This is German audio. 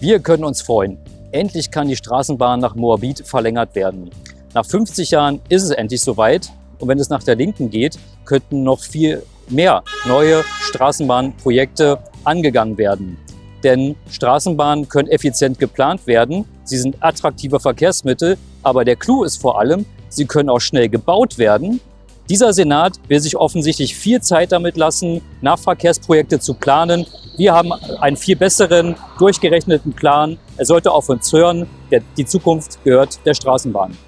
Wir können uns freuen. Endlich kann die Straßenbahn nach Moabit verlängert werden. Nach 50 Jahren ist es endlich soweit. Und wenn es nach der Linken geht, könnten noch viel mehr neue Straßenbahnprojekte angegangen werden. Denn Straßenbahnen können effizient geplant werden. Sie sind attraktive Verkehrsmittel. Aber der Clou ist vor allem, sie können auch schnell gebaut werden. Dieser Senat will sich offensichtlich viel Zeit damit lassen, Nahverkehrsprojekte zu planen. Wir haben einen viel besseren, durchgerechneten Plan. Er sollte auf uns hören. die Zukunft gehört der Straßenbahn.